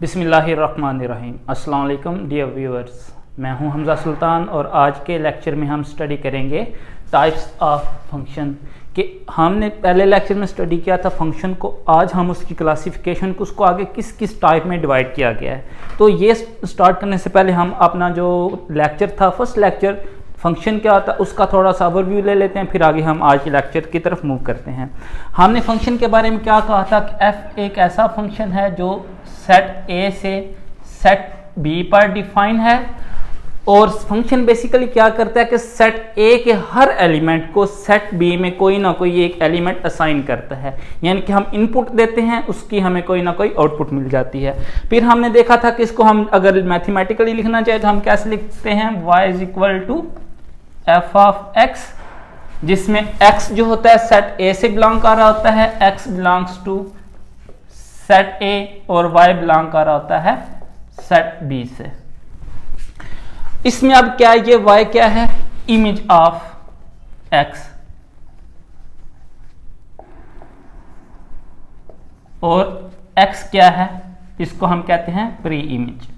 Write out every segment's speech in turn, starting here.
बिसमीम अस्सलाम dear viewers. मैं हूँ हमज़ा सुल्तान और आज के लेक्चर में हम स्टडी करेंगे टाइप्स ऑफ़ फ़ंक्शन। कि हमने पहले लेक्चर में स्टडी किया था फ़ंक्शन को, आज हम उसकी क्लासिफिकेशन को, उसको आगे किस किस टाइप में डिवाइड किया गया है। तो ये स्टार्ट करने से पहले हम अपना जो लेक्चर था, फ़र्स्ट लेक्चर फ़ंक्शन क्या होता है उसका थोड़ा सा ओवरव्यू ले लेते हैं, फिर आगे हम आज के लेक्चर की तरफ़ मूव करते हैं। हमने फ़ंक्शन के बारे में क्या कहा था कि एफ़ एक ऐसा फ़ंक्शन है जो सेट ए से सेट बी पर डिफाइन है। और फ़ंक्शन बेसिकली क्या करता है कि सेट ए के हर एलिमेंट को सेट बी में कोई ना कोई एक एलिमेंट असाइन करता है। यानी कि हम इनपुट देते हैं, उसकी हमें कोई ना कोई आउटपुट मिल जाती है। फिर हमने देखा था कि इसको हम अगर मैथमेटिकली लिखना चाहे तो हम कैसे लिखते हैं? Y is equal to F of X जिसमें x जो होता है सेट ए से बिलोंग कर रहा होता है। X belongs to set A और वाई बिलोंग कर रहा होता है सेट बी से। इसमें अब क्या ये y क्या है? इमेज ऑफ़ एक्स और एक्स क्या है? इसको हम कहते हैं प्री इमेज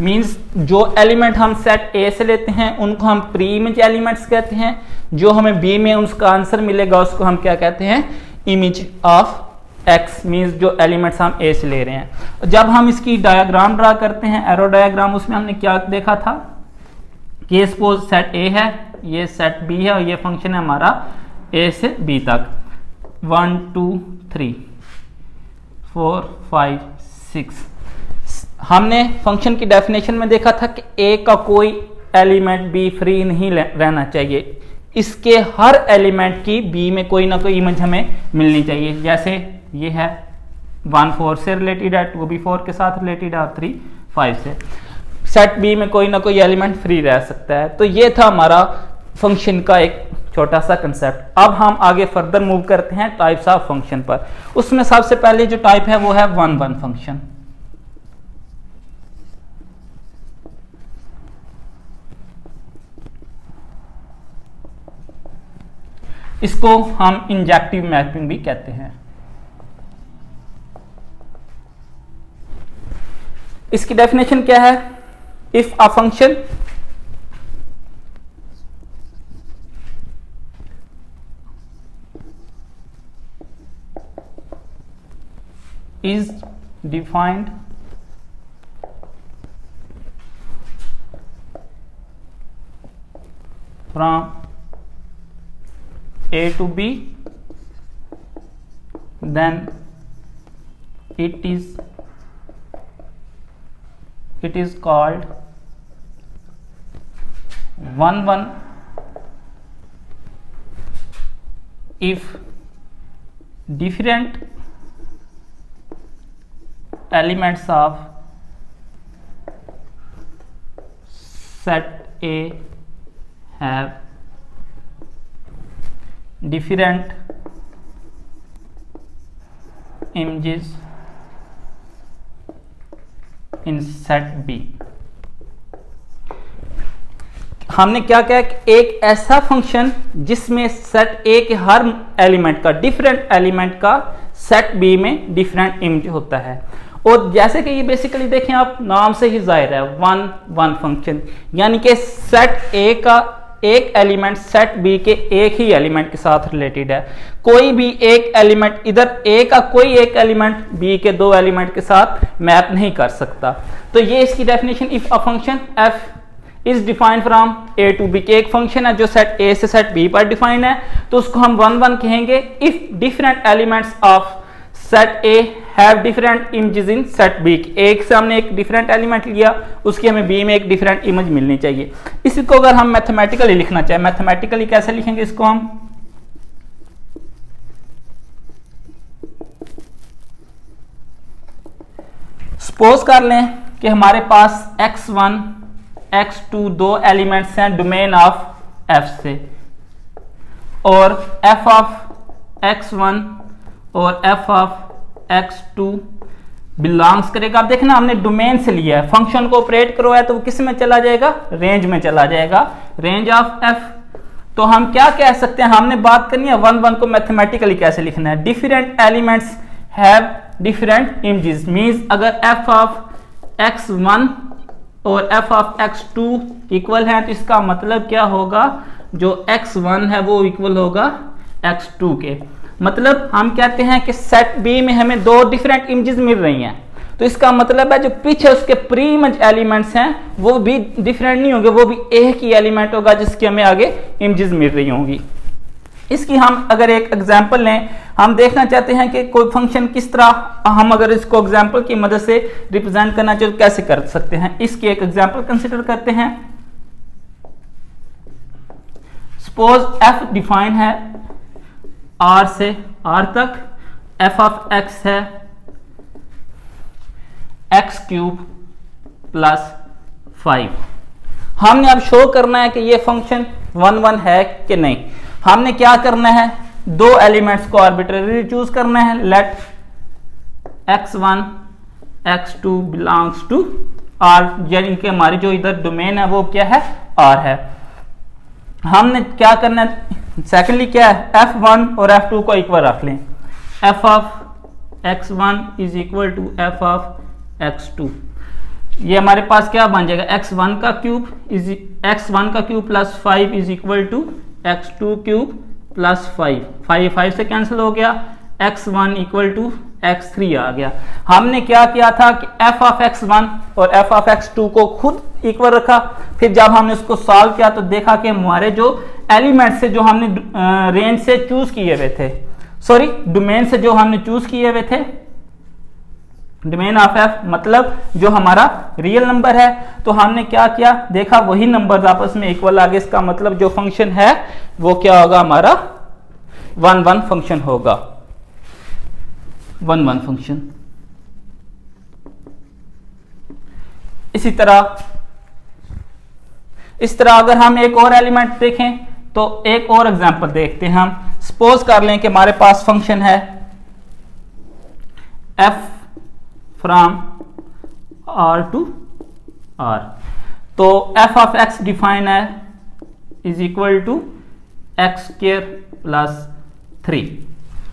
मींस जो एलिमेंट हम सेट ए से लेते हैं, उनको हम प्री इमेज एलिमेंट्स कहते हैं। जो हमें बी में उसका आंसर मिलेगा, उसको हम क्या कहते हैं? इमेज ऑफ़ एक्स मीन्स जो एलिमेंट्स हम ए से ले रहे हैं। जब हम इसकी डायग्राम ड्रा करते हैं एरो डायग्राम उसमें हमने क्या देखा था? कि सपोज़ सेट ए है, ये सेट बी है और ये फ़ंक्शन है हमारा ए से बी तक। One two three four five six हमने फ़ंक्शन की डेफिनेशन में देखा था कि ए का कोई एलिमेंट बी फ्री नहीं रहना चाहिए। इसके हर एलिमेंट की बी में कोई ना कोई इमेज हमें मिलनी चाहिए। जैसे ये है वन फोर से रिलेटेड है टू बी फोर के साथ रिलेटेड है और थ्री फाइव से। सेट बी में कोई ना कोई एलिमेंट फ्री रह सकता है। तो ये था हमारा फ़ंक्शन का एक छोटा सा कंसेप्ट अब हम आगे फर्दर मूव करते हैं टाइप्स ऑफ़ फ़ंक्शन पर। उसमें सबसे पहले जो टाइप है वो है वन वन फ़ंक्शन इसको हम इंजेक्टिव मैपिंग भी कहते हैं। इसकी डेफिनेशन क्या है? If a function is defined from A to B then it is it is called 1 1 if different elements of set A have different images in set B हमने क्या कहा कि एक ऐसा फ़ंक्शन जिसमें सेट ए के हर एलिमेंट का डिफरेंट एलिमेंट का सेट बी में डिफरेंट इमेज होता है। और जैसे कि ये बेसिकली देखें आप, नाम से ही ज़ाहिर है वन वन फ़ंक्शन यानी कि सेट ए का एक एलिमेंट सेट बी के एक ही एलिमेंट के साथ रिलेटेड है। कोई भी एक एलिमेंट इधर ए का कोई एक एलिमेंट बी के दो एलिमेंट के साथ मैप नहीं कर सकता। तो ये इसकी definition if a function F is defined from A to B के एक फ़ंक्शन है जो सेट ए से सेट बी पर डिफाइंड है तो उसको हम वन वन कहेंगे। If different elements of set A have different images in set B एक से हमने एक डिफरेंट एलिमेंट लिया, उसकी हमें बी में एक डिफरेंट इमेज मिलनी चाहिए। इसको अगर हम मैथमेटिकली लिखना चाहें मैथमेटिकली कैसे लिखेंगे इसको हम? सपोज़ कर लें कि हमारे पास x1 x2 दो एलिमेंट्स हैं डोमेन ऑफ़ f से। और f ऑफ़ x1 और f ऑफ़ x2 बिलोंग्स करेगा। आप देखना, हमने डोमेन से लिया है। फ़ंक्शन को ऑपरेट करवाया तो वो किसमें चला जाएगा? रेंज में चला जाएगा। रेंज ऑफ़ एफ़ तो हम क्या कह सकते हैं? हमने बात करनी है वन वन को मैथमेटिकली कैसे लिखना है। Different elements have different images means अगर एफ़ ऑफ़ एक्स वन और F of X two equal है तो इसका मतलब क्या होगा? जो एक्स वन है, वो इक्वल होगा एक्स टू के। मतलब हम कहते हैं कि सेट बी में हमें दो डिफरेंट इमेजेस मिल रही हैं। तो इसका मतलब है जो पीछे उसके प्री इमेज एलिमेंट्स हैं, वो भी डिफरेंट नहीं होंगे, वो भी एक ही एलिमेंट होगा जिसकी हमें आगे इमेजेस मिल रही होंगी। इसकी हम अगर एक एग्जांपल लें, हम देखना चाहते हैं कि कोई फ़ंक्शन किस तरह हम अगर इसको एग्ज़ाम्पल की मदद से रिप्रेजेंट करना चाहते कैसे कर सकते हैं। इसकी एक एग्ज़ाम्पल कंसिडर करते हैं। सपोज़ एफ़ डिफाइन है। आर से आर तक एफ़ ऑफ़ एक्स है एक्स क्यूब प्लस फाइव हमने अब शो करना है कि ये फ़ंक्शन वन वन है कि नहीं। हमने क्या करना है? दो एलिमेंट्स को आर्बिट्ररी चूज़ करना है। Let X one X two belongs to R यानी कि हमारी जो इधर डोमेन है वो क्या है? आर है। हमने क्या करना है? सेकेंडली क्या है? एफ़ वन और एफ़ टू को इक्वल रख लें। F of X one is equal to F of X two ये हमारे पास क्या बन जाएगा? एक्स वन का क्यूब इज़ एक्स वन का cube plus five is equal to X two cube plus five five five से कैंसिल हो गया। X one equal to X three आ गया। हमने क्या किया था कि एफ़ ऑफ़ एक्स वन और एफ़ ऑफ़ एक्स टू को खुद इक्वल रखा। फिर जब हमने उसको सॉल्व किया तो देखा कि हमारे जो एलिमेंट से जो हमने रेंज से चूज़ किए हुए थे। सॉरी डोमेन से जो हमने चूज़ किए हुए थे। डोमेन ऑफ़ एफ़ मतलब जो हमारा रियल नंबर है। तो हमने क्या किया? देखा वही नंबर आपस में इक्वल आ गए। इसका मतलब जो फ़ंक्शन है, वो क्या होगा? हमारा वन वन फ़ंक्शन होगा। One one function. इसी तरह, इस तरह अगर हम एक और एलिमेंट देखें तो एक और एग्जांपल देखते हैं हम। सपोज़ कर लें कि हमारे पास फ़ंक्शन है F from R to R तो एफ़ ऑफ़ एक्स डिफाइन है is equal to X square plus three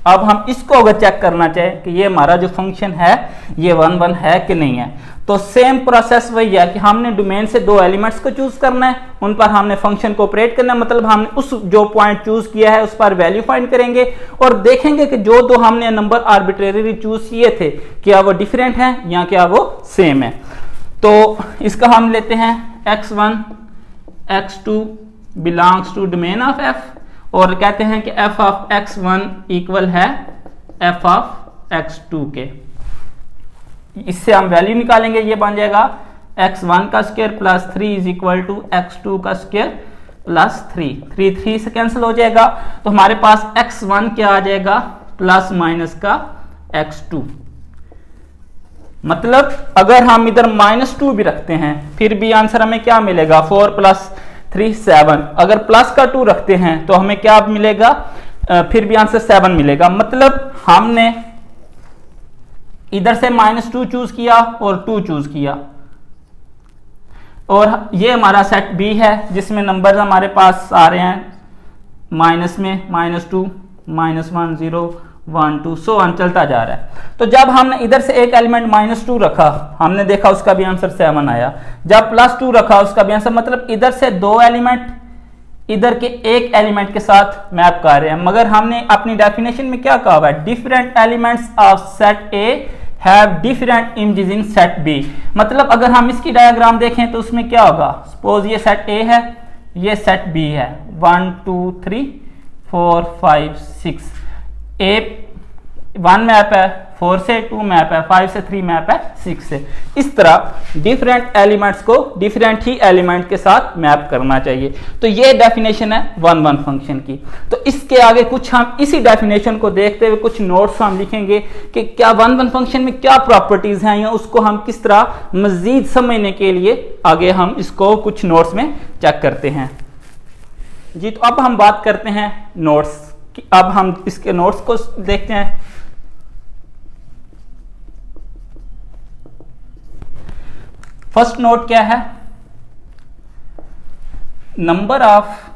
अब हम इसको अगर चेक करना चाहें कि ये हमारा जो फ़ंक्शन है, ये वन वन है कि नहीं है? तो सेम प्रोसेस वही है कि हमने डोमेन से दो एलिमेंट्स को चूज़ करना है, उन पर हमने फ़ंक्शन को ऑपरेट करना है मतलब हमने उस जो पॉइंट चूज़ किया है, उस पर वैल्यू फाइंड करेंगे और देखेंगे कि जो दो हमने नंबर आर्बिट्रेरी चूज़ किए थे, क्या वो डिफरेंट है या क्या वो सेम है? तो इसका हम लेते हैं X one X two belongs to domain of F और कहते हैं कि F of X one equal है एफ़ ऑफ़ एक्स टू के। इससे हम वैल्यू निकालेंगे, ये बन जाएगा एक्स वन का square plus three is equal to X two का square plus three three three से कैंसिल हो जाएगा तो हमारे पास एक्स वन क्या आ जाएगा? प्लस माइनस का एक्स टू मतलब अगर हम इधर माइनस टू भी रखते हैं, फिर भी आंसर हमें क्या मिलेगा? फोर प्लस थ्री सेवन अगर प्लस का टू रखते हैं तो हमें क्या मिलेगा? फिर भी आंसर सेवन मिलेगा। मतलब हमने इधर से माइनस टू चूज़ किया और टू चूज़ किया। और ये हमारा सेट बी है, जिसमें नंबर हमारे पास आ रहे हैं। माइनस में minus two minus one zero one, two so on चलता जा रहा है। तो जब हमने इधर से एक एलिमेंट माइनस टू रखा, हमने देखा उसका भी आंसर सेवन आया। जब प्लस टू रखा, उसका भी आंसर मतलब इधर से दो एलिमेंट इधर के एक एलिमेंट के साथ मैप कर रहे हैं। मगर हमने अपनी डेफिनेशन में क्या कहा हुआ है? Different elements of set A have different images in set B मतलब अगर हम इसकी डायग्राम देखें तो उसमें क्या होगा? सपोज़ ये सेट ए है, ये सेट बी है। One two three four five six A one map है फोर से टू मैप है फाइव से थ्री मैप है सिक्स से। इस तरह डिफरेंट एलिमेंट्स को डिफरेंट ही एलिमेंट के साथ मैप करना चाहिए। तो ये डेफिनेशन है वन वन फ़ंक्शन की। तो इसके आगे कुछ हम इसी डेफिनेशन को देखते हुए कुछ नोट्स हम लिखेंगे कि क्या वन वन फ़ंक्शन में क्या प्रॉपर्टीज़ हैं या उसको हम किस तरह मजीद समझने के लिए आगे हम इसको कुछ नोट्स में चेक करते हैं। जी तो अब हम बात करते हैं नोट्स की अब हम इसके नोट्स को देखते हैं। फ़र्स्ट नोट क्या है? Number of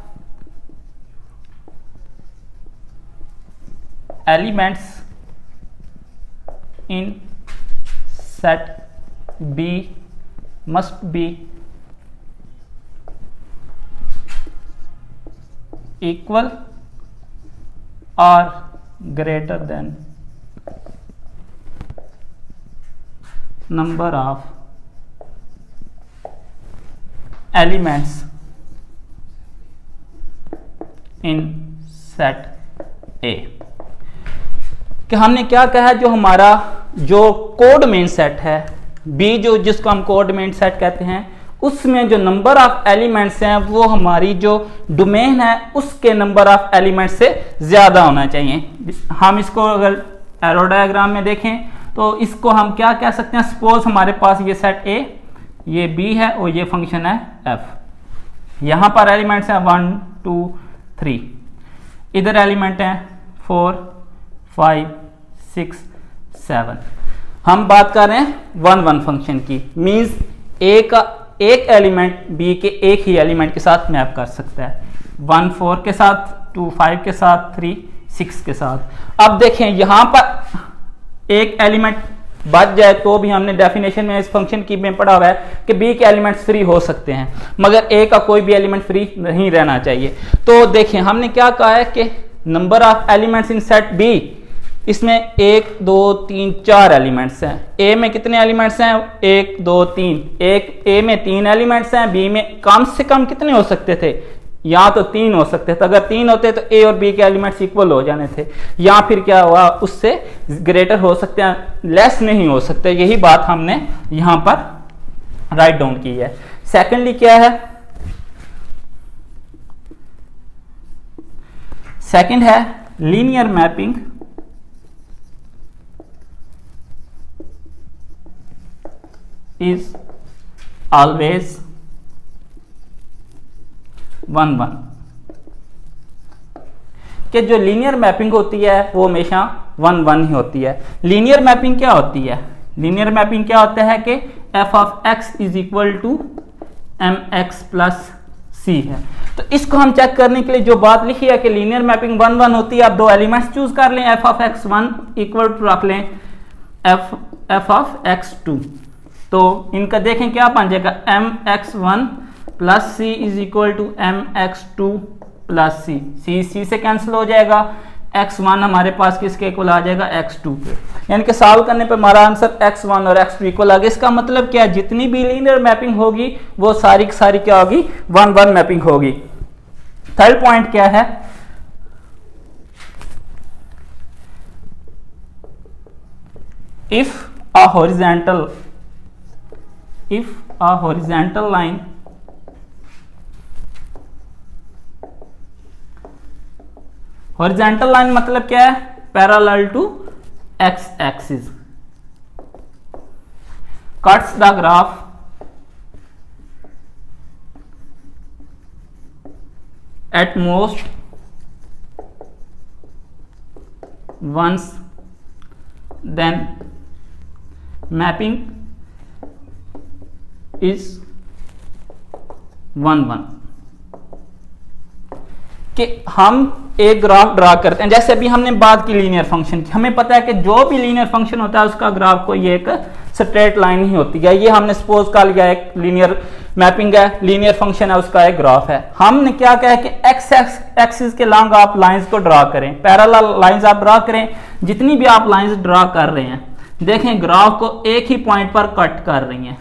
elements in set b must be equal or greater than number of elements in set A कि हमने क्या कहा जो हमारा, जो कोड मेन सेट है बी जो जिसको हम कोड मेन सेट कहते हैं उसमें जो नंबर ऑफ़ एलिमेंट्स हैं, वो हमारी जो डोमेन है, उसके नंबर ऑफ़ एलिमेंट्स से ज़्यादा होना चाहिए। हम इसको अगर एरो डायग्राम में देखें तो इसको हम क्या कह सकते हैं? सपोज़ हमारे पास ये सेट ए ये बी है और ये फ़ंक्शन है एफ़ यहाँ पर एलिमेंट्स हैं वन टू थ्री इधर एलिमेंट हैं फोर फाइव सिक्स सेवन हम बात कर रहे हैं वन वन फ़ंक्शन की। मीन्स ए का एक एलिमेंट बी के एक ही एलिमेंट के साथ मैप कर सकता है। वन फोर के साथ, टू फाइव के साथ, थ्री सिक्स के साथ। अब देखें, यहाँ पर एक एलिमेंट बच जाए तो भी हमने डेफिनेशन में इस फ़ंक्शन की में पढ़ा हुआ है कि बी के एलिमेंट्स फ्री हो सकते हैं, मगर ए का कोई भी एलिमेंट फ्री नहीं रहना चाहिए। तो देखें, हमने क्या कहा है कि number of elements in set B इसमें एक, दो, तीन, चार एलिमेंट्स हैं। ए में कितने एलिमेंट्स हैं? एक, दो, तीन। एक ए में तीन एलिमेंट्स हैं बी में कम से कम कितने हो सकते थे? या तो तीन हो सकते थे। अगर तीन होते तो ए और बी के एलिमेंट्स इक्वल हो जाने थे। या फिर क्या हुआ, उससे ग्रेटर हो सकते हैं लेस नहीं हो सकते। यही बात हमने यहाँ पर राइट डाउन की है। सेकेंडली क्या है? सेकेंड है linear mapping is always one one कि जो लीनियर मैपिंग होती है, वो हमेशा वन वन ही होती है। लीनियर मैपिंग क्या होती है? लीनियर मैपिंग क्या होता है कि F of X is equal to M X plus C है। तो इसको हम चेक करने के लिए जो बात लिखी है कि लीनियर मैपिंग वन वन होती है, आप दो एलिमेंट्स चूज़ कर लें। F of X one equal to रख लें। F F of X two तो इनका देखें क्या बन जाएगा? M X one plus C is equal to M X two plus C C C से कैंसिल हो जाएगा। एक्स वन हमारे पास किसके इक्वल आ जाएगा? एक्स टू के। यानी कि सॉल्व करने पे हमारा आंसर एक्स वन और एक्स टू इक्वल आ गया। इसका मतलब क्या है? जितनी भी लीनियर मैपिंग होगी, वो सारी की सारी क्या होगी? वन वन मैपिंग होगी। थर्ड पॉइंट क्या है? If a horizontal if a horizontal line horizontal line मतलब क्या है? Parallel to x axis cuts the graph at most once then mapping is one one कि हम एक ग्राफ ड्रा करते हैं। जैसे अभी हमने बात की लीनियर फ़ंक्शन की, हमें पता है कि जो भी लीनियर फ़ंक्शन होता है, उसका ग्राफ कोई एक स्ट्रेट लाइन ही होती है। ये हमने सपोज़ कर लिया एक लीनियर मैपिंग है लीनियर फ़ंक्शन है, उसका एक ग्राफ है। हमने क्या कहा कि एक्स एक्सिस के लॉन्ग आप लाइंस को ड्रा करें। पैरेलल लाइंस आप ड्रा करें। जितनी भी आप लाइंस ड्रा कर रहे हैं, देखें ग्राफ को एक ही पॉइंट पर कट कर रही हैं।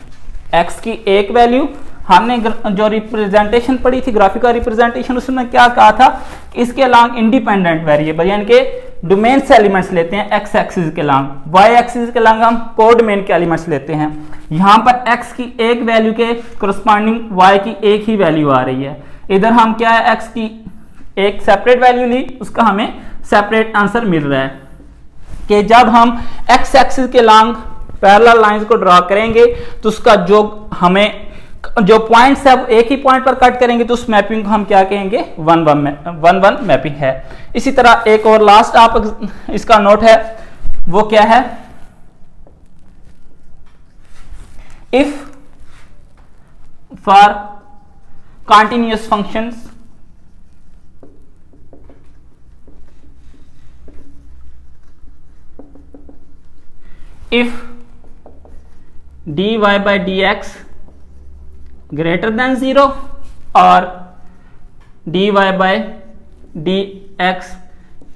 एक्स की एक वैल्यू हमने जो रिप्रेजेंटेशन पढ़ी थी ग्राफिकल रिप्रेजेंटेशन उसमें क्या कहा था? इसके अलॉन्ग इंडिपेंडेंट वेरिएबल यानी कि डोमेन से एलिमेंट्स लेते हैं एक्स एक्सिस के अलॉन्ग वाई एक्सिस के अलॉन्ग हम कोडमेन के एलिमेंट्स लेते हैं। यहाँ पर एक्स की एक वैल्यू के करस्पॉन्डिंग वाई की एक ही वैल्यू आ रही है। इधर हम क्या है? एक्स की एक सेपरेट वैल्यू ली, उसका हमें सेपरेट आंसर मिल रहा है। कि जब हम एक्स एक्सिस के लॉन्ग पैरेलल लाइंस को ड्रॉ करेंगे तो उसका जो हमें, जो पॉइंट्स है, वो एक ही पॉइंट पर कट करेंगे तो उस मैपिंग को हम क्या कहेंगे? One one one one mapping है। इसी तरह एक और लास्ट आप इसका नोट है, वो क्या है? If for continuous functions if d y by d x greater than zero और d y by d x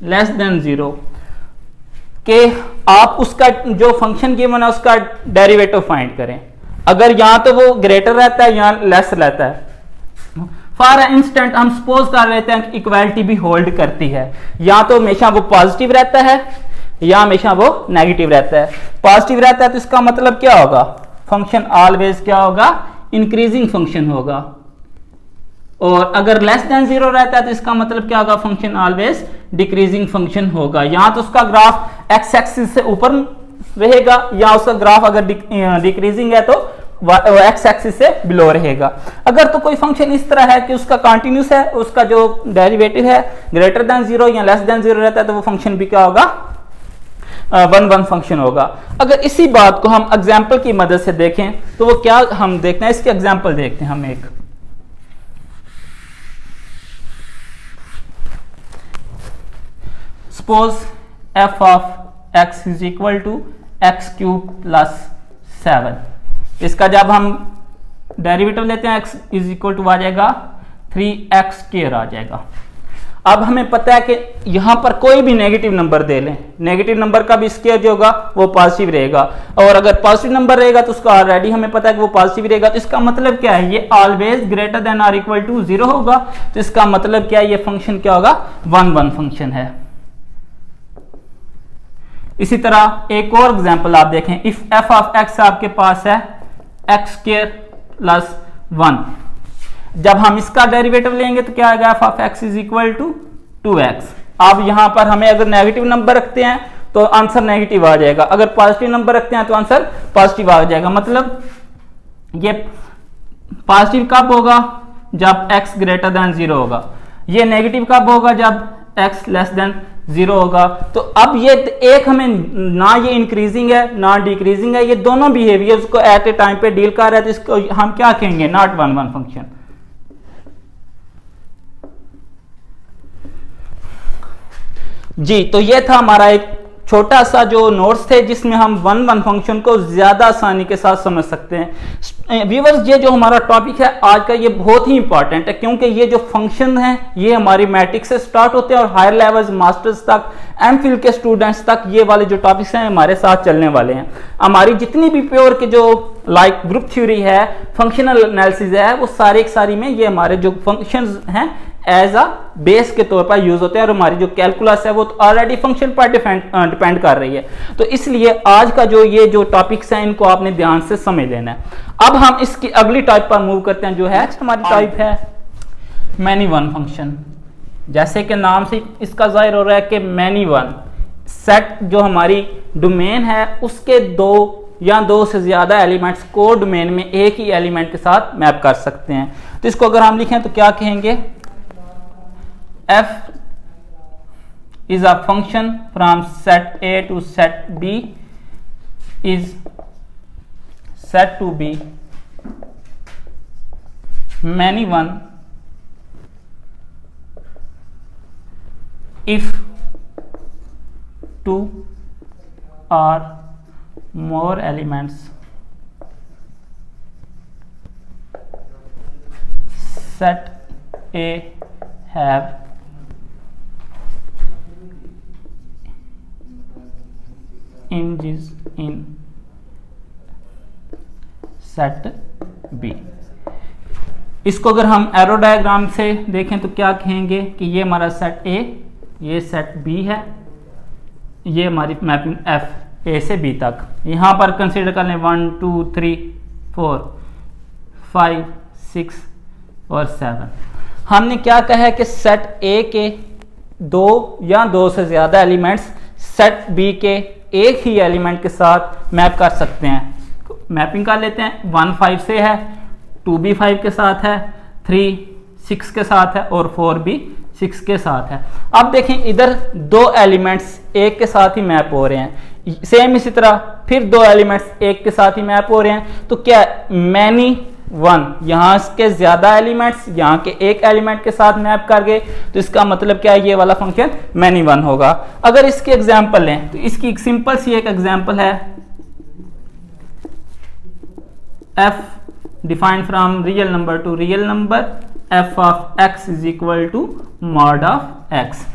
less than zero के आप उसका जो फ़ंक्शन गिवन है उसका डेरिवेटिव फाइंड करें। अगर यहाँ तो वो ग्रेटर रहता है या लेस रहता है। फॉर इंस्टेंट हम सपोज़ कर लेते हैं कि इक्वालिटी भी होल्ड करती है। या तो हमेशा वो पॉजिटिव रहता है। या हमेशा वो नेगेटिव रहता है। पॉजिटिव रहता है तो इसका मतलब क्या होगा? फ़ंक्शन ऑलवेज क्या होगा? इंक्रीजिंग फ़ंक्शन होगा। और अगर लेस देन ज़ीरो रहता है तो इसका मतलब क्या होगा? फ़ंक्शन ऑलवेज डिक्रीजिंग फ़ंक्शन होगा। यहाँ तो उसका ग्राफ एक्स एक्सिस से ऊपर रहेगा या उसका ग्राफ अगर डिक्रीजिंग है तो एक्स एक्सिस से बिलो रहेगा। अगर तो कोई फ़ंक्शन इस तरह है कि उसका कॉन्टिन्यूस है, उसका जो डेरिवेटिव है ग्रेटर देन ज़ीरो या लेस देन ज़ीरो रहता है तो वो फ़ंक्शन भी क्या होगा? वन वन फ़ंक्शन होगा। अगर इसी बात को हम एग्ज़ाम्पल की मदद से देखें तो वो क्या हम देखते हैं? इसके एग्ज़ाम्पल देखते हैं हम एक। Suppose f of x is equal to x cube plus seven इसका जब हम डेरिवेटिव लेते हैं एक्स इज़ इक्वल टू आ जाएगा थ्री एक्स केयर आ जाएगा। अब हमें पता है कि यहाँ पर कोई भी नेगेटिव नंबर दे लें। नेगेटिव नंबर का भी स्केयर जो होगा, वो पॉजिटिव रहेगा। और अगर पॉजिटिव नंबर रहेगा तो उसका ऑलरेडी हमें पता है कि वो पॉजिटिव रहेगा। तो इसका मतलब क्या है? ये always greater than or equal to zero होगा। तो इसका मतलब क्या है? ये फ़ंक्शन क्या होगा? वन वन फ़ंक्शन है। इसी तरह एक और एग्ज़ाम्पल आप देखें। इफ़ एफ़ ऑफ़ एक्स आपके पास है एक्स स्केयर प्लस वन जब हम इसका डेरिवेटिव लेंगे तो क्या आएगा f of x is equal to two x अब यहाँ पर हमें अगर नेगेटिव नंबर रखते हैं तो आंसर नेगेटिव आ जाएगा। अगर पॉजिटिव नंबर रखते हैं तो आंसर पॉजिटिव आ जाएगा। मतलब ये पॉजिटिव कब होगा? जब x ग्रेटर देन ज़ीरो होगा। ये नेगेटिव कब होगा? जब x लेस देन ज़ीरो होगा। तो अब ये एक हमें ना ये इंक्रीजिंग है, ना डिक्रीजिंग है। ये दोनों बिहेवियर्स को एट ए टाइम पे डील कर रहे हैं तो इसको हम क्या कहेंगे? नॉट वन वन फ़ंक्शन जी तो ये था हमारा एक छोटा सा जो नोट्स थे, जिसमें हम वन वन फ़ंक्शन को ज़्यादा आसानी के साथ समझ सकते हैं। व्यूवर्स ये जो हमारा टॉपिक है, आज का ये बहुत ही इंपॉर्टेंट है, क्योंकि ये जो फ़ंक्शन है, ये हमारी मैट्रिक से स्टार्ट होते हैं, और हायर लेवल्स मास्टर्स तक एम फिल के स्टूडेंट्स तक, ये वाले जो टॉपिक्स हैं, हमारे साथ चलने वाले हैं। हमारी जितनी भी प्योर के जो लाइक ग्रुप थ्योरी है फंक्शनल एनालिसिस है, वो सारे सारी में ये हमारे जो फ़ंक्शंस हैं एज अ बेस के तौर पर यूज़ होते हैं और हमारी जो कैलकुलस है वो तो ऑलरेडी फ़ंक्शन पर डिपेंड कर रही है। तो इसलिए आज का जो ये जो टॉपिक्स हैं इनको आपने ध्यान से समझ लेना है। अब हम इसकी अगली टाइप पर मूव करते हैं जो है हमारी टाइप है मैनी वन फ़ंक्शन जैसे कि नाम से इसका ज़ाहिर हो रहा है कि मैनी वन सेट जो हमारी डोमेन है उसके दो या दो से ज़्यादा एलिमेंट्स को डोमेन में एक ही एलिमेंट के साथ मैप कर सकते हैं। तो इसको अगर हम लिखें तो क्या कहेंगे? F is a function from set A to set B is set to be many one if two or more elements. Set A have images in set B इसको अगर हम एरो डायग्राम से देखें तो क्या कहेंगे कि ये हमारा सेट ए ये सेट बी है, ये हमारी मैपिंग एफ़ ए से बी तक। यहाँ पर कंसीडर कर लें one two three four five six और सेवन हमने क्या कहा है कि सेट ए के दो या दो से ज़्यादा एलिमेंट्स सेट बी के एक ही एलिमेंट के साथ मैप कर सकते हैं। मैपिंग कर लेते हैं। वन फाइव से है टू बी फाइव के साथ है थ्री सिक्स के साथ है और फोर बी सिक्स के साथ है। अब देखें, इधर दो एलिमेंट्स एक के साथ ही मैप हो रहे हैं। सेम इसी तरह, फिर दो एलिमेंट्स एक के साथ ही मैप हो रहे हैं। तो क्या मैनी वन, यहाँ के ज़्यादा एलिमेंट्स, यहाँ के एक एलिमेंट के साथ मैप कर गए तो इसका मतलब क्या है? ये वाला फ़ंक्शन मैनी वन होगा। अगर इसके एग्ज़ाम्पल लें तो इसकी सिंपल सी एक एग्ज़ाम्पल है। F defined from real number to real number f of x is equal to mod of x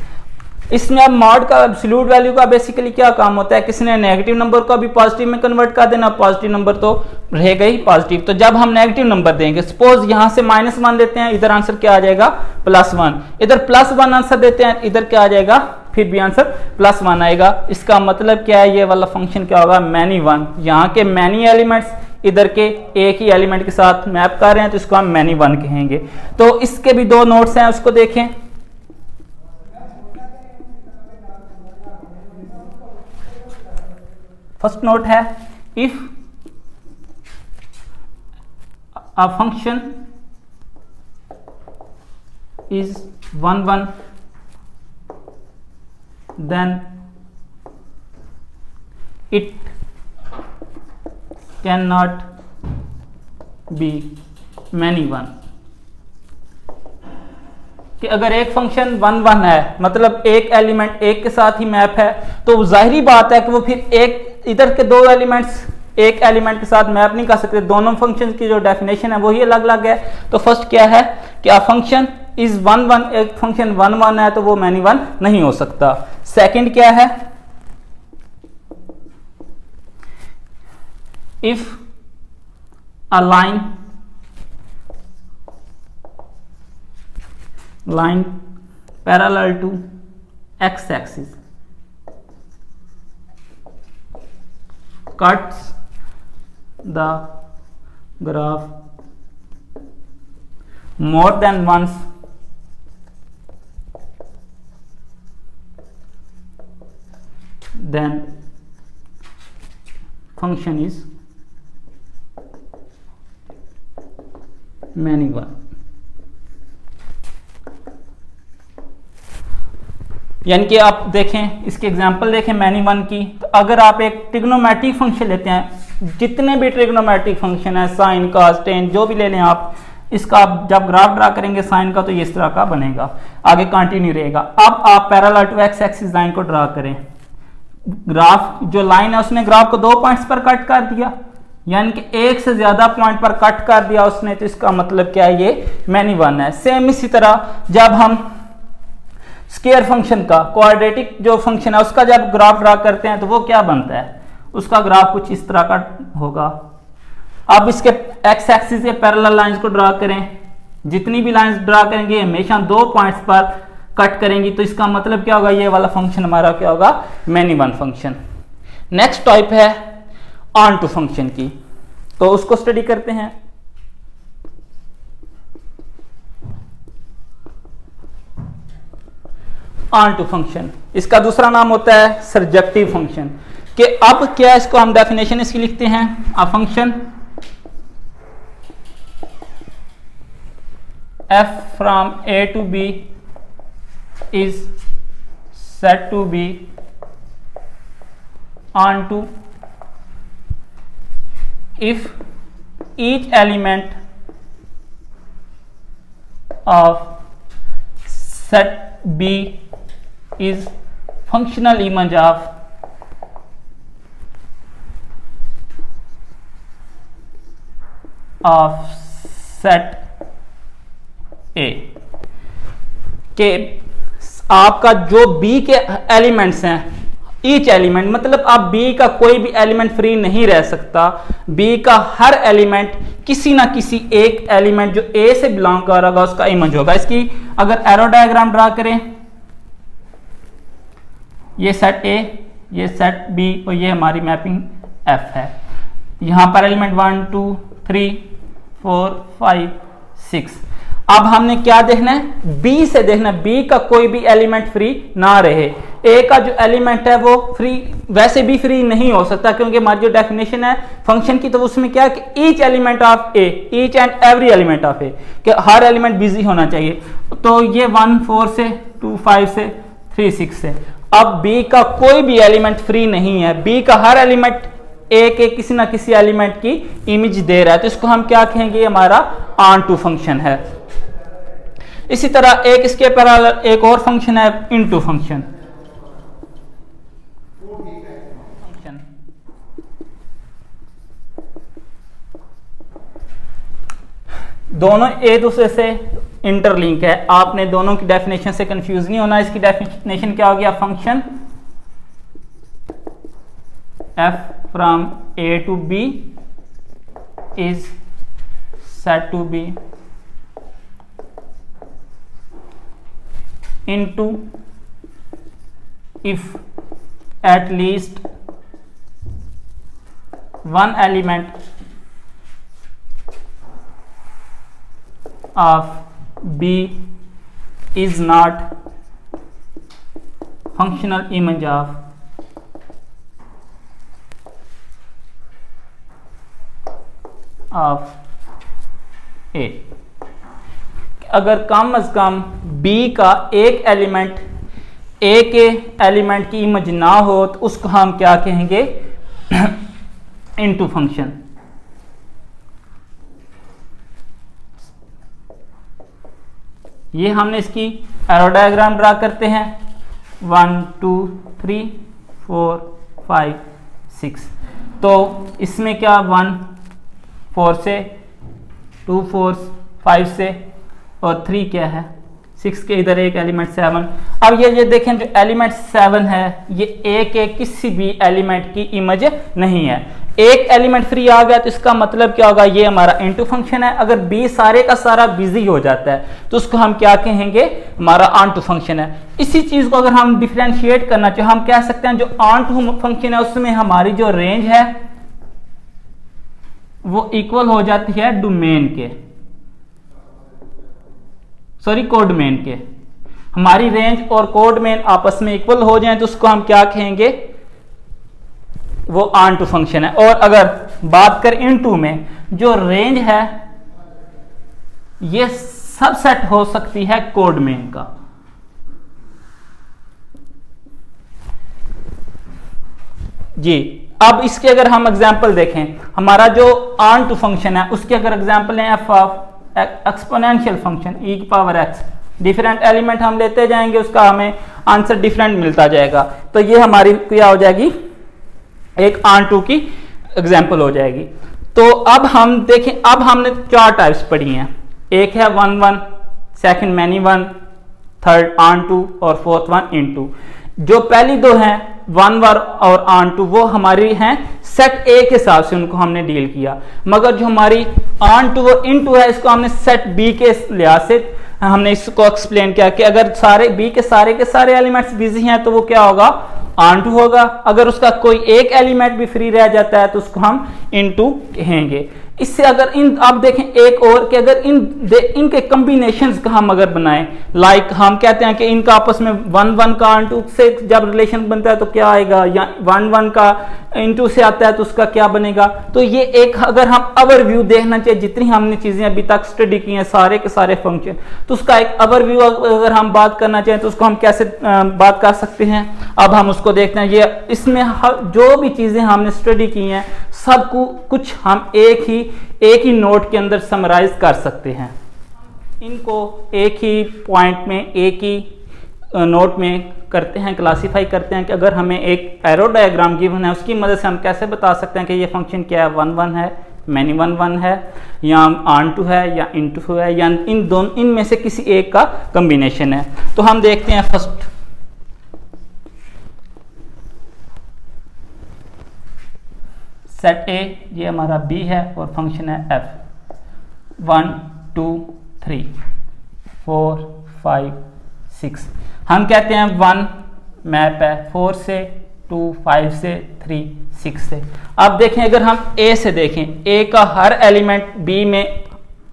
इसमें अब मॉड का एब्सोल्यूट वैल्यू का बेसिकली क्या काम होता है? किसी ने नेगेटिव नंबर को भी पॉजिटिव में कन्वर्ट कर देना? पॉजिटिव नंबर तो रहेगा ही पॉजिटिव तो जब हम नेगेटिव नंबर देंगे सपोज़ यहाँ से माइनस वन देते हैं, इधर आंसर क्या आ जाएगा? प्लस वन इधर प्लस वन आंसर देते हैं, इधर क्या आ जाएगा? फिर भी आंसर प्लस वन आएगा। इसका मतलब क्या है? ये वाला फ़ंक्शन क्या होगा? मैनी वन यहाँ के मैनी एलिमेंट्स इधर के एक ही एलिमेंट के साथ मैप कर रहे हैं तो इसको हम मैनी वन कहेंगे। तो इसके भी दो नोट्स हैं, उसको देखें। फ़र्स्ट नोट है if a function is one one then it cannot be many one. कि अगर एक फ़ंक्शन वन वन है मतलब एक एलिमेंट एक के साथ ही मैप है तो ज़ाहिर बात है कि वो फिर एक इधर के दो एलिमेंट्स, एक एलिमेंट के साथ मैप नहीं कर सकते, दोनों फ़ंक्शन की जो डेफिनेशन है वही अलग अलग है। तो फ़र्स्ट क्या है कि a function is one one एक फ़ंक्शन वन वन है तो वो मैनी वन नहीं हो सकता। सेकंड क्या है? If a line line parallel to x axis cuts the graph more than once then function is many यानी कि आप देखें, इसके एग्जांपल देखें मैनी वन की। तो अगर आप एक ट्रिग्नोमेट्रिक फ़ंक्शन लेते हैं, जितने भी ट्रिग्नोमेट्रिक फ़ंक्शन है साइन का टेन जो भी ले लें आप, इसका आप जब ग्राफ ड्रा करेंगे साइन का तो ये इस तरह का बनेगा। आगे कंटिन्यू रहेगा। अब आप parallel to x axis line को ड्रा करें। ग्राफ जो लाइन है, उसने ग्राफ को दो पॉइंट्स पर कट कर दिया। यानी कि एक से ज़्यादा पॉइंट पर कट कर दिया उसने तो इसका मतलब क्या है? ये मैनी वन है। सेम इसी तरह, जब हम स्केयर फ़ंक्शन का क्वाड्रेटिक जो फ़ंक्शन है, उसका जब ग्राफ ड्रा करते हैं तो वो क्या बनता है? उसका ग्राफ कुछ इस तरह का होगा। अब इसके एक्स एक्सिस के पैरेलल लाइंस को ड्रा करें। जितनी भी लाइंस ड्रा करेंगे, हमेशा दो पॉइंट्स पर कट करेंगी। तो इसका मतलब क्या होगा? ये वाला फ़ंक्शन हमारा क्या होगा? Many one function next type है ऑन टू फ़ंक्शन की। तो उसको स्टडी करते हैं। ऑन टू फ़ंक्शन इसका दूसरा नाम होता है सरजेक्टिव फ़ंक्शन कि अब क्या इसको हम डेफिनेशन इसकी लिखते हैं? A function f from A to B said to to be onto if each element of set B is functional image of of set A. के आपका जो बी के एलिमेंट्स हैं ईच एलिमेंट मतलब आप बी का कोई भी एलिमेंट फ्री नहीं रह सकता। बी का हर एलिमेंट किसी ना किसी एक एलिमेंट जो ए से बिलोंग कर रहा होगा, उसका इमेज होगा। इसकी अगर एरो डायग्राम ड्रा करें ये सेट ए ये सेट बी और ये हमारी मैपिंग एफ़ है। यहाँ पर element one two three four five six अब हमने क्या देखना है? बी से देखना है। बी का कोई भी एलिमेंट फ्री ना रहे। ए का जो एलिमेंट है वो फ्री वैसे भी फ्री नहीं हो सकता क्योंकि हमारी जो डेफिनेशन है फ़ंक्शन की तो उसमें क्या है कि each element of A each and every element of A कि हर एलिमेंट बिज़ी होना चाहिए। तो ये वन फोर से टू फाइव से थ्री सिक्स से। अब बी का कोई भी एलिमेंट फ्री नहीं है. बी का हर एलिमेंट ए के किसी ना किसी एलिमेंट की इमेज दे रहा है. तो इसको हम क्या कहेंगे? हमारा ऑन टू फ़ंक्शन है. इसी तरह एक इसके पैरालल एक और फ़ंक्शन है इन टू फ़ंक्शन दोनों एक दूसरे से इंटरलिंक है। आपने दोनों की डेफिनेशन से कंफ्यूज नहीं होना। इसकी डेफिनेशन क्या हो गया? Function f from A to B is said to be into if at least one element of B is not functional image of of A. अगर कम अज कम B का एक एलिमेंट A के एलिमेंट की इमेज ना हो तो उसको हम क्या कहेंगे? इनटू फ़ंक्शन ये हमने इसकी एरो डायग्राम ड्रा करते हैं. One two three four five six तो इसमें क्या वन फोर से टू फोर फाइव से, और थ्री क्या है? सिक्स के इधर एक एलिमेंट सेवन अब ये ये देखें, जो एलिमेंट सेवन है, ये ए के किसी भी एलिमेंट की इमेज नहीं है. एक एलिमेंट फ्री आ गया तो इसका मतलब क्या होगा? ये हमारा इनटू फ़ंक्शन है। अगर बी सारे का सारा बिज़ी हो जाता है तो उसको हम क्या कहेंगे? हमारा ऑन टू फ़ंक्शन है। इसी चीज़ को अगर हम डिफ्रेंशिएट करना चाहे, हम कह सकते हैं जो ऑन टू फ़ंक्शन है, उसमें हमारी जो रेंज है, वो इक्वल हो जाती है डोमेन के। सॉरी कोडमेन के। हमारी रेंज और कोडमेन आपस में इक्वल हो जाए तो उसको हम क्या कहेंगे? वो आन टू फ़ंक्शन है। और अगर बात कर इन टू में, जो रेंज है, ये सबसेट हो सकती है कोडमेन का। जी, अब इसके अगर हम एग्ज़ाम्पल देखें, हमारा जो आन टू फ़ंक्शन है, उसके अगर एग्ज़ाम्पल है f of exponential function e की पावर एक्स डिफरेंट एलिमेंट हम लेते जाएँगे, उसका हमें आंसर डिफरेंट मिलता जाएगा। तो ये हमारी क्या हो जाएगी एक आन टू की एग्ज़ाम्पल हो जाएगी। तो अब हम देखें, अब हमने चार टाइप्स पढ़ी हैं। एक है one one second many one third onto और फोर्थ वन इन टू जो पहली दो हैं वन वर और आन टू वो हमारी हैं सेट ए के हिसाब से उनको हमने डील किया। मगर जो हमारी आन टू और इन टू है, इसको हमने सेट बी के लिहाज से हमने इसको एक्सप्लेन किया कि अगर सारे बी के सारे के सारे एलिमेंट्स बिज़ी हैं तो वो क्या होगा? आन टू होगा। अगर उसका कोई एक एलिमेंट भी फ्री रह जाता है तो उसको हम इन टू कहेंगे। इससे अगर इन, आप देखें एक और कि अगर इन इनके कम्बिनेशन का हम अगर बनाएँ लाइक हम कहते हैं कि इनका आपस में वन वन का टू से जब रिलेशन बनता है तो क्या आएगा? या वन वन का टू से आता है तो उसका क्या बनेगा? तो ये एक अगर हम अवर व्यू देखना चाहिए, जितनी हमने चीज़ें अभी तक स्टडी की हैं, सारे के सारे फ़ंक्शन तो उसका एक अवर व्यू अगर हम बात करना चाहें तो उसको हम कैसे बात कर सकते हैं? अब हम उसको देखते हैं, ये इसमें जो भी चीज़ें हमने स्टडी की हैं सब कुछ हम एक ही एक ही नोट के अंदर समराइज कर सकते हैं। इनको एक ही पॉइंट में, एक ही नोट में करते हैं, क्लासीफाई करते हैं कि अगर हमें एक एरो डायग्राम गिवन है, उसकी मदद से हम कैसे बता सकते हैं कि ये फ़ंक्शन क्या है? वन वन है, मैनी वन वन है, या आन टू है, या इन टू है, या इन दोनों, इनमें से किसी एक का कम्बिनेशन है। तो हम देखते हैं फ़र्स्ट सेट ए ये हमारा बी है और फ़ंक्शन है f one two three four five six हम कहते हैं वन मैप है फोर से टू फाइव से थ्री सिक्स से. अब देखें, अगर हम ए से देखें ए का हर एलिमेंट बी में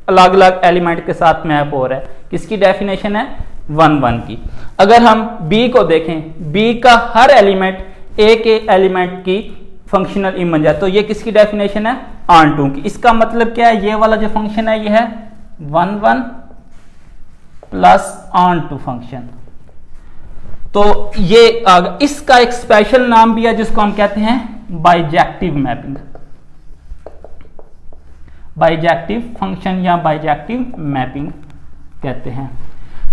अलग अलग एलिमेंट के साथ मैप हो रहा है। किसकी डेफिनेशन है? वन वन की. अगर हम बी को देखें बी का हर एलिमेंट ए के एलिमेंट की फंक्शनल इमेज है। तो ये किसकी डेफिनेशन है? आन टू की। इसका मतलब क्या है? ये वाला जो फ़ंक्शन है, ये है one one plus onto function तो ये इसका एक स्पेशल नाम भी है, जिसको हम कहते हैं बाइजेक्टिव मैपिंग बाइजेक्टिव फ़ंक्शन या बाइजेक्टिव मैपिंग कहते हैं।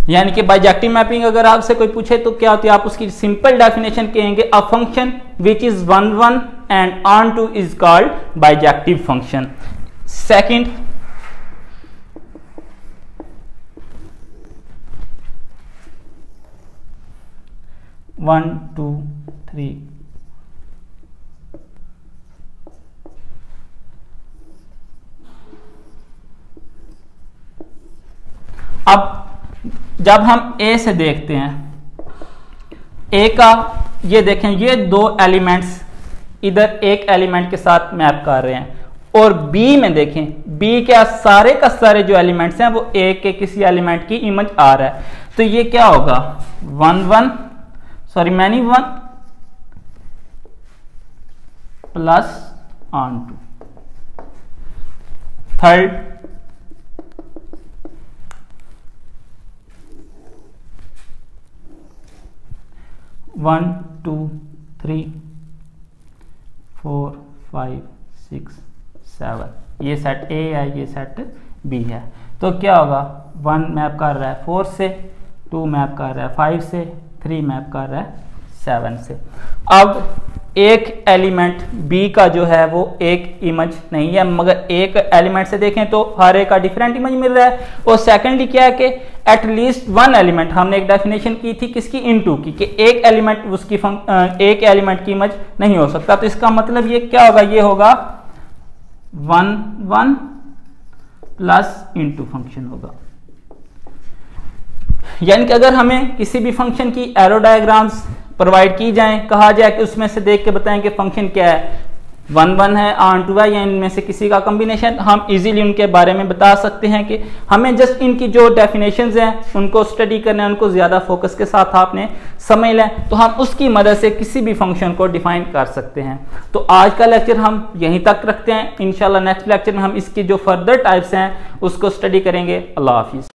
यानी कि बाइजेक्टिव मैपिंग अगर आपसे कोई पूछे तो क्या होती है? आप उसकी सिंपल डेफिनेशन कहेंगे a function which is one one and onto is called bijective function second one two three जब हम ए से देखते हैं ए का, ये देखें, ये दो एलिमेंट्स इधर एक एलिमेंट के साथ मैप कर रहे हैं। और बी में देखें बी के सारे का सारे जो एलिमेंट्स हैं, वो ए के किसी एलिमेंट की इमेज आ रहा है। तो ये क्या होगा? One one sorry many one plus onto third one, two, three, four, five, six, seven. ये सेट ए है, ये सेट बी है। तो क्या होगा? वन मैप कर रहा है फोर से, टू मैप कर रहा है फाइव से, थ्री मैप कर रहा है सेवन से। अब एक एलिमेंट बी का जो है वो एक इमेज नहीं है, मगर एक एलिमेंट से देखें तो हर एक का डिफरेंट इमेज मिल रहा है। और सेकेंडली क्या है कि एट लीस्ट वन एलिमेंट हमने एक डेफिनेशन की थी किसकी? इनटू की, कि एक एलिमेंट उसकी फंक एक एलिमेंट की इमेज नहीं हो सकता। तो इसका मतलब ये क्या होगा? ये होगा one one plus into function होगा। यानी कि अगर हमें किसी भी फ़ंक्शन की एरो डायग्राम्स प्रोवाइड की जाए। कहा जाए कि उसमें से देख के बताएँ कि फ़ंक्शन क्या है। वन वन है आन टू है, या इनमें से किसी का कम्बिनेशन हम इजीली उनके बारे में बता सकते हैं कि हमें जस्ट इनकी जो डेफिनेशन हैं, उनको स्टडी करना उनको ज़्यादा फोकस के साथ आपने समझ लें तो हम उसकी मदद से किसी भी फ़ंक्शन को डिफाइन कर सकते हैं। तो आज का लेक्चर हम यहीं तक रखते हैं। इनशाला नेक्स्ट लेक्चर में हम इसकी जो फर्दर टाइप्स हैं, उसको स्टडी करेंगे। अल्लाह हाफिज़।